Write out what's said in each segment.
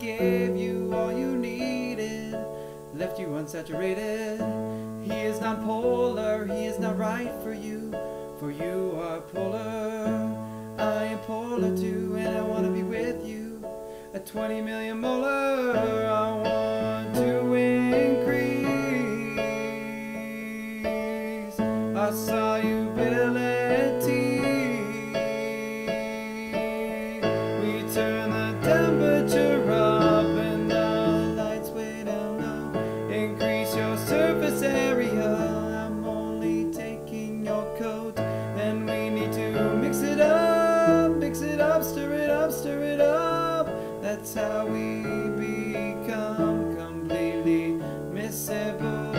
gave you all you needed, left you unsaturated. He is nonpolar, he is not right for you, for you are polar. I am polar too, and I want to be with you. A 20 million molar, I want to increase our solubility. That's how we become completely miscible.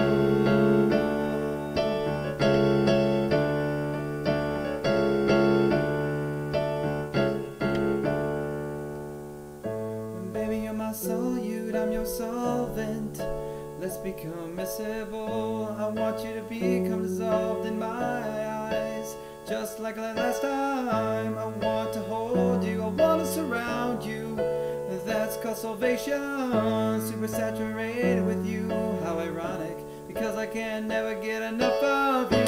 Baby, you're my solute, I'm your solvent. Let's become miscible. I want you to become dissolved solvation. Super saturated with you. How ironic, because I can never get enough of you.